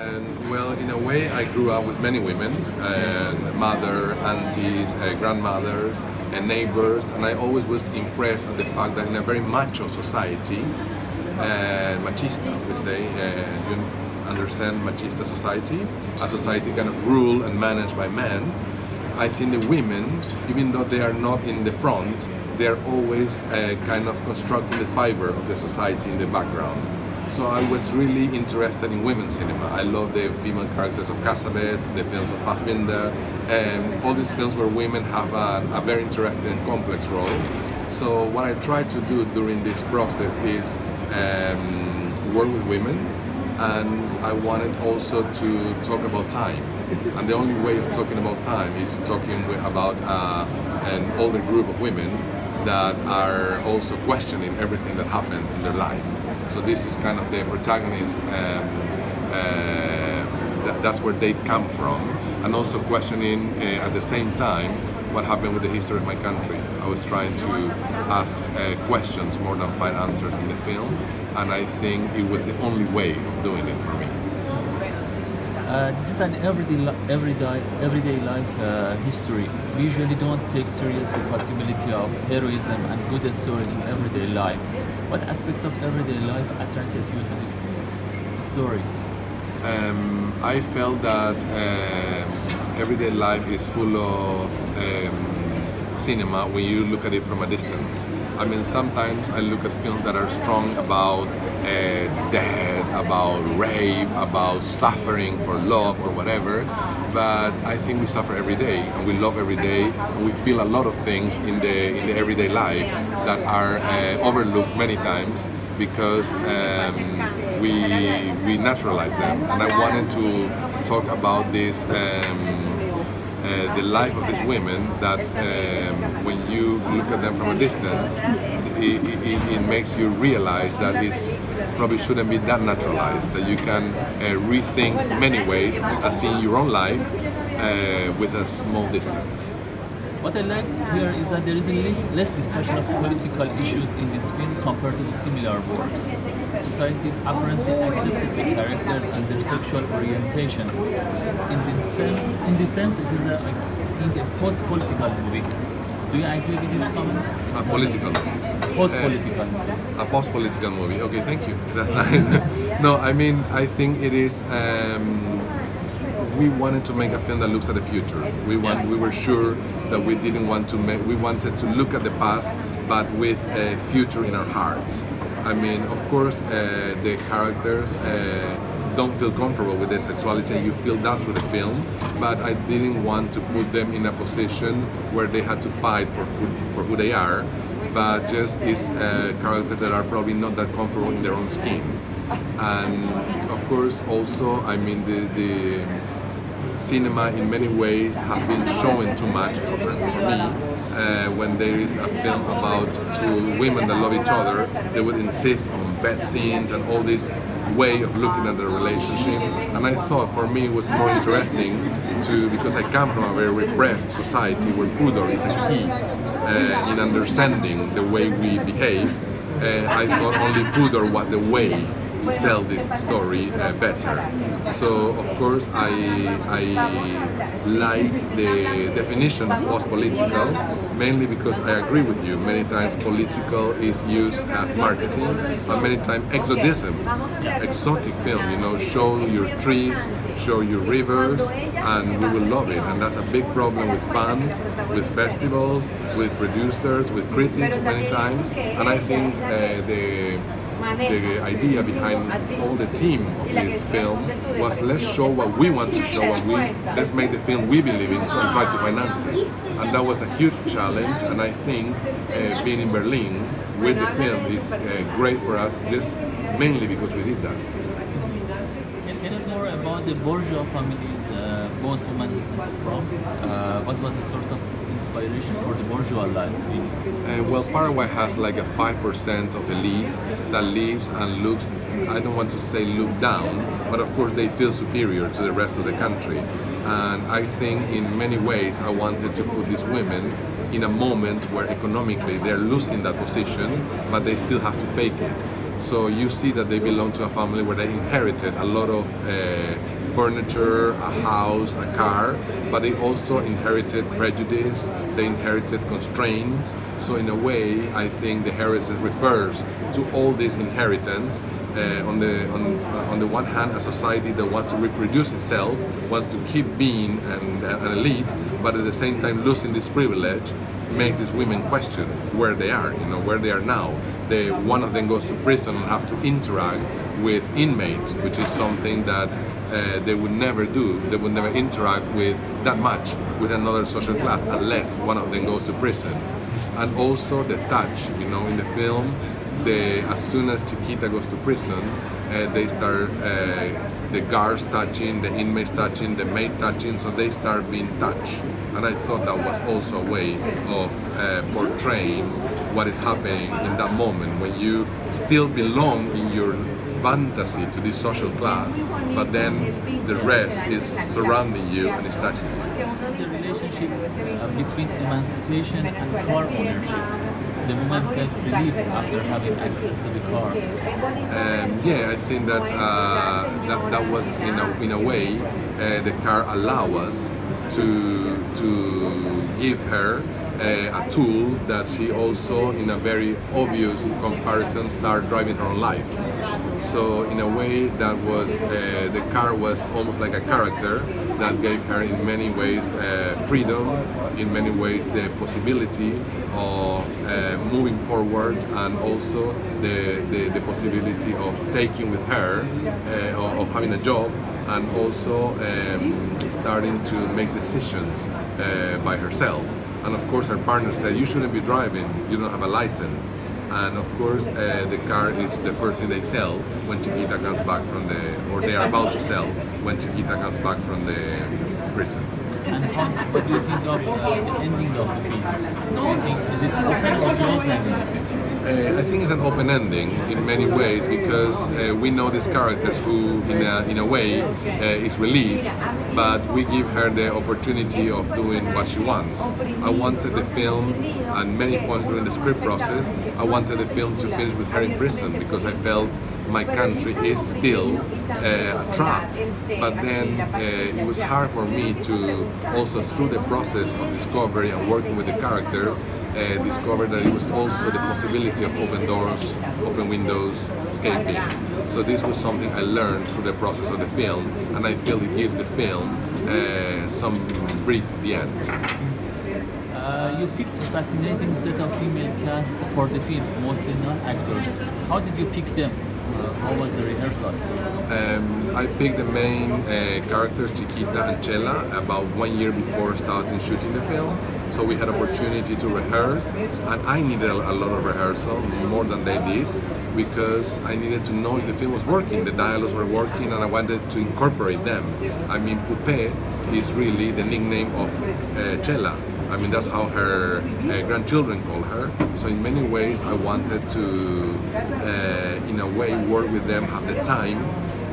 And well, in a way, I grew up with many women, and mother, aunties, uh, grandmothers, and neighbors, and I always was impressed at the fact that in a very macho society, uh, machista, we say, uh, you understand machista society, a society kind of ruled and managed by men. I think the women, even though they are not in the front, they are always uh, kind of constructing the fiber of the society in the background. So I was really interested in women's cinema. I love the female characters of Cassavetes, the films of Fassbinder, and all these films where women have a, a very interesting and complex role. So what I tried to do during this process is um, work with women, and I wanted also to talk about time. And the only way of talking about time is talking about uh, an older group of women that are also questioning everything that happened in their life. So this is kind of the protagonist. Um, uh, th that's where they come from, and also questioning uh, at the same time what happened with the history of my country. I was trying to ask uh, questions more than find answers in the film, and I think it was the only way of doing it for me. Uh, this is an everyday, everyday, everyday life uh, history. We usually don't take serious the possibility of heroism and good story in everyday life. What aspects of everyday life attracted you to this story? Um, I felt that uh, everyday life is full of um, cinema when you look at it from a distance. I mean, sometimes I look at films that are strong about uh, death, about rape, about suffering for love or whatever. But I think we suffer every day, and we love every day, and we feel a lot of things in the in the everyday life that are uh, overlooked many times because um, we we naturalize them. And I wanted to talk about this. Um, uh, the life of these women that um, when you look at them from a distance, it, it, it makes you realize that it probably shouldn't be that naturalized, that you can uh, rethink many ways as seeing your own life uh, with a small distance. What I like here is that there is less discussion of political issues in this film compared to the similar works. Societies apparently accepted the characters and their sexual orientation. In this sense, in the sense, it is, a, I think, a post-political movie. Do you agree with this comment? A political. Post-political. Uh, a post-political movie. Okay, thank you. That's nice. no, I mean, I think it is. Um, we wanted to make a film that looks at the future. We want, we were sure that we didn't want to make, we wanted to look at the past, but with a future in our hearts. I mean, of course, uh, the characters uh, don't feel comfortable with their sexuality, and you feel that through the film. But I didn't want to put them in a position where they had to fight for for who they are, but just is uh, characters that are probably not that comfortable in their own skin. And of course, also, I mean, the, the cinema in many ways have been showing too much for, for me. Uh, when there is a film about two women that love each other, they would insist on bed scenes and all this way of looking at the relationship. And I thought for me it was more interesting to, because I come from a very repressed society where pudor is a key uh, in understanding the way we behave. Uh, I thought only pudor was the way to tell this story uh, better. So of course I, I like the definition of post-political mainly because I agree with you. Many times political is used as marketing, but many times exotism, exotic film, you know, show your trees, show your rivers, and we will love it. And that's a big problem with fans, with festivals, with producers, with critics many times. And I think uh, the the idea behind all the team of this film was let's show what we want to show and we let's make the film we believe in and try to finance it. And that was a huge challenge and I think uh, being in Berlin with the film is uh, great for us just mainly because we did that. Can, can you tell more about the bourgeois families uh, both women descended from? Uh, what was the source of inspiration for the bourgeois life? Uh, well, Paraguay has like a 5% of elite that lives and looks, I don't want to say look down, but of course they feel superior to the rest of the country. And I think in many ways I wanted to put these women in a moment where economically they're losing that position, but they still have to fake it. So you see that they belong to a family where they inherited a lot of uh, furniture, a house, a car, but they also inherited prejudice, they inherited constraints. So in a way, I think the heritage refers to all this inheritance. Uh, on the on, uh, on the one hand, a society that wants to reproduce itself, wants to keep being an, an elite, but at the same time losing this privilege, makes these women question where they are, you know, where they are now. They, one of them goes to prison and have to interact with inmates, which is something that uh, they would never do. They would never interact with that much with another social class unless one of them goes to prison. And also the touch, you know, in the film, the, as soon as Chiquita goes to prison, uh, they start uh, the guards touching, the inmates touching, the maid touching, so they start being touched. And I thought that was also a way of uh, portraying what is happening in that moment when you still belong in your fantasy to this social class, but then the rest is surrounding you and is touching you. The relationship uh, between emancipation and car ownership. The woman felt relief after having access to the car. Um, yeah, I think that, uh, that that was in a, in a way uh, the car allow us to to give her uh, a tool that she also, in a very obvious comparison, started driving her own life. So in a way, that was uh, the car was almost like a character that gave her, in many ways, uh, freedom, in many ways, the possibility of uh, moving forward, and also the, the, the, possibility of taking with her, uh, of having a job, and also um, starting to make decisions uh, by herself. And of course, her partner said, you shouldn't be driving, you don't have a license. And of course, uh, the car is the first thing they sell when Chiquita comes back from the, or they are about to sell when Chiquita comes back from the prison. And how, what do you think of uh, the ending of the film? Do you think, is it open or closed ending? Uh, I think it's an open ending in many ways because uh, we know these characters who, in a, in a way, uh, is released, but we give her the opportunity of doing what she wants. I wanted the film, and many points during the script process, I wanted the film to finish with her in prison because I felt my country is still uh, trapped. But then uh, it was hard for me to also, through the process of discovery and working with the characters, uh, discovered that it was also the possibility of open doors, open windows, escaping. So this was something I learned through the process of the film, and I feel it gives the film uh, some breath at the end. Uh, you picked a fascinating set of female cast for the film, mostly non-actors. How did you pick them? How was the rehearsal? Um, I picked the main uh, characters, Chiquita and Chela, about one year before starting shooting the film. So we had opportunity to rehearse, and I needed a, a lot of rehearsal, more than they did, because I needed to know if the film was working, the dialogues were working, and I wanted to incorporate them. I mean, Poupée is really the nickname of uh, Chela. I mean, that's how her uh, grandchildren call her. So in many ways, I wanted to, uh, in a way, work with them, have the time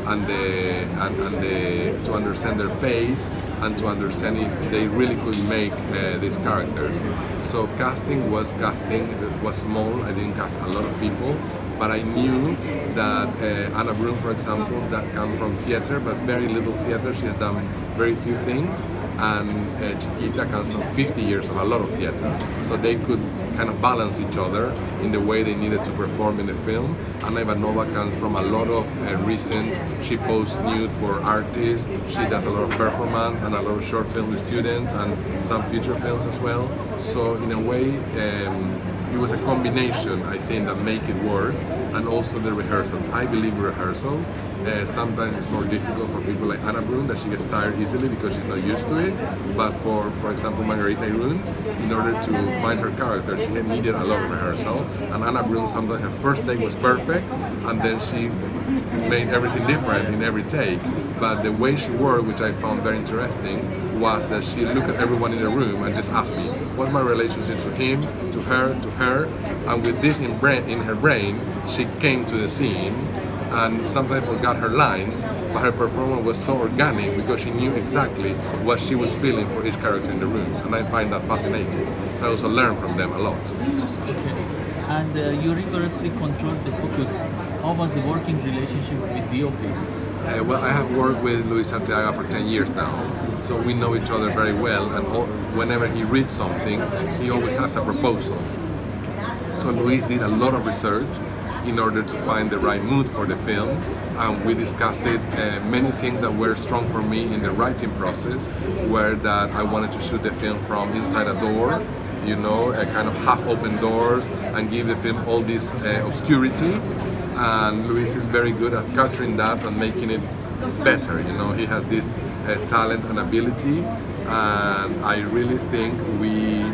and, the, and, and the, to understand their pace and to understand if they really could make uh, these characters. So casting was casting, it was small, I didn't cast a lot of people, but I knew that uh, Ana Brun, for example, that comes from theater, but very little theater, she has done very few things, and uh, Chiquita comes from 50 years of a lot of theater. So they could kind of balance each other in the way they needed to perform in the film. Ana Ivanova comes from a lot of uh, recent, she posts nude for artists, she does a lot of performance and a lot of short film with students and some feature films as well. So in a way, um, it was a combination, I think, that make it work, and also the rehearsals. I believe rehearsals. Uh, sometimes it's more difficult for people like Ana Brun that she gets tired easily because she's not used to it. But for, for example, Margarita Irún, in order to find her character, she needed a lot of rehearsal. And Ana Brun, sometimes her first take was perfect, and then she made everything different in every take. But the way she worked, which I found very interesting, was that she looked at everyone in the room and just asked me, what's my relationship to him, to her, to her? And with this in, brain, in her brain, she came to the scene and sometimes forgot her lines, but her performance was so organic because she knew exactly what she was feeling for each character in the room, and I find that fascinating. I also learn from them a lot. Okay. And uh, you rigorously control the focus. how was the working relationship with DOP? Uh, well, I have worked with Luis Arteaga for 10 years now, so we know each other very well, and all, whenever he reads something, he always has a proposal. So Luis did a lot of research in order to find the right mood for the film, and we discussed it. Uh, many things that were strong for me in the writing process were that I wanted to shoot the film from inside a door, you know, a kind of half-open doors, and give the film all this uh, obscurity. And Luis is very good at capturing that and making it better. You know, he has this uh, talent and ability, and I really think we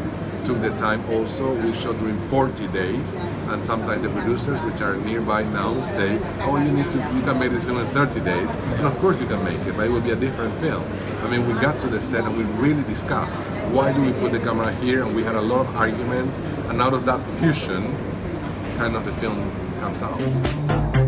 took the time also. We shot during 40 days, and sometimes the producers, which are nearby now, say, "Oh, you need to, you can make this film in 30 days." And of course, you can make it, but it will be a different film. I mean, we got to the set and we really discussed why do we put the camera here, and we had a lot of argument, and out of that fusion, kind of the film comes out.